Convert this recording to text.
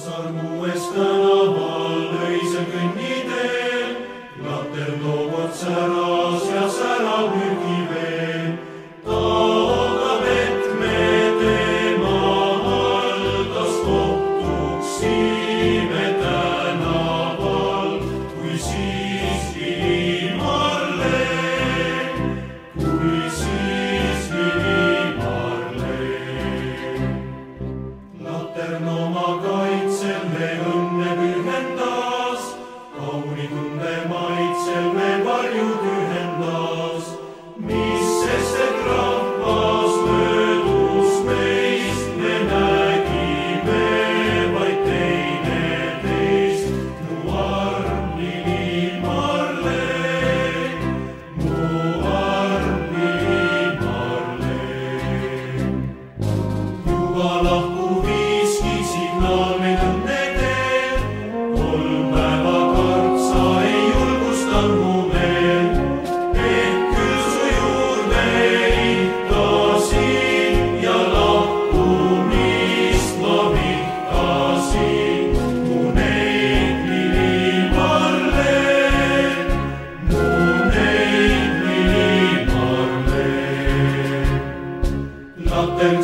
sarmu ees tänaval öisel kõnniteel, later toob otsäras ja sära prügiveel. taoga petme teema haldas kohtuksime. notte in